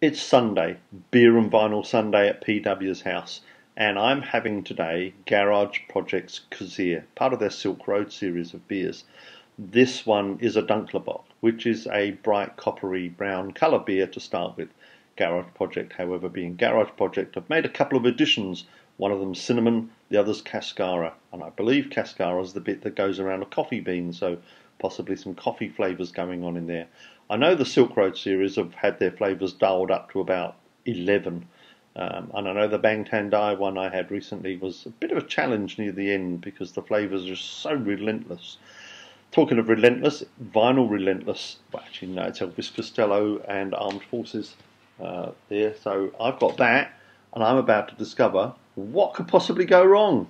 It's Sunday, beer and vinyl Sunday at PW's house, and I'm having today Garage Projects Qishir, part of their Silk Road series of beers. This one is a Dunkelbock, which is a bright coppery brown colour beer to start with. Garage Project, however, being Garage Project, have made a couple of additions. One of them cinnamon, the other's cascara, and I believe cascara is the bit that goes around a coffee bean, so possibly some coffee flavours going on in there. I know the Silk Road series have had their flavours dialed up to about 11. Um, and I know the Bangtan Dai one I had recently was a bit of a challenge near the end because the flavours are so relentless. Talking of relentless, vinyl relentless. Well, actually, no, it's Elvis Costello and Armed Forces uh, there. So I've got that, and I'm about to discover what could possibly go wrong.